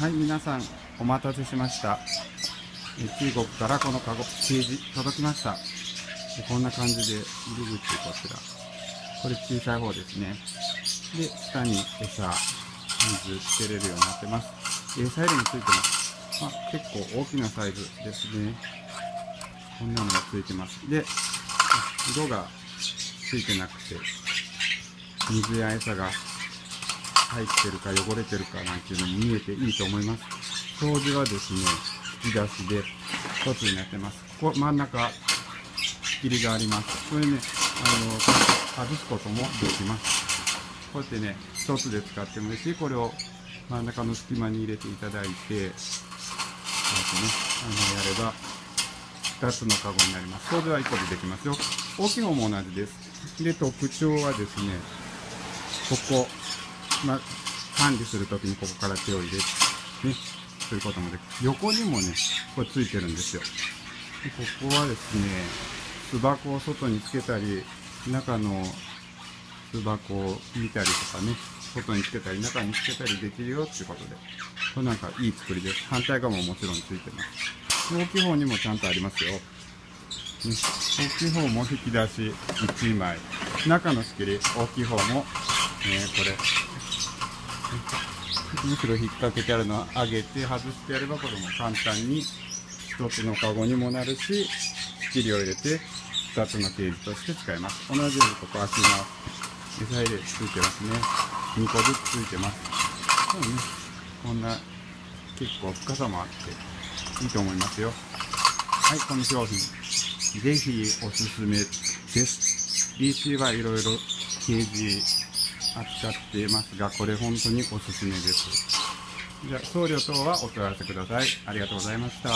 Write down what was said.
はい、皆さん、お待たせしました。中国からこのカゴ、ケージ、届きました。こんな感じで、入り口こちら。これ小さい方ですね。で、下に餌、水つけれるようになってます。餌入れもついてます。まあ、結構大きなサイズですね。こんなのがついてます。で、色がついてなくて、水や餌が入ってるか汚れてるかなんていうのも見えていいと思います。掃除はですね、引き出しで一つになってます。ここ真ん中、仕切りがあります。これね、あの、外すこともできます。こうやってね、一つで使ってもいいし、これを真ん中の隙間に入れていただいて、こうやってね、あの、やれば、2つのカゴになります。掃除は1個でできますよ。大きい方も同じです。で、特徴はですね、ここ、まあ、管理するときにここから手を入れて、ね、することもできる。横にもね、これついてるんですよ。でここはですね、巣箱を外につけたり、中の巣箱を見たりとかね、外につけたり、中につけたりできるよっていうことで、これなんかいい作りです。反対側ももちろんついてます。大きい方にもちゃんとありますよ。大きい方も引き出し1枚。中の仕切り、大きい方も、ね、これ、むしろ引っ掛けてあるのは上げて外してやればこれも簡単に一つのカゴにもなるし仕切りを入れて二つのケージとして使えます同じようにここ開きます餌入れついてますね2個ずつついてますそうねこんな結構深さもあっていいと思いますよ。はいこの商品ぜひおすすめ。です BC はいろいろケージ扱っていますが、これ本当におすすめです。じゃあ、送料等はお問い合わせください。ありがとうございました。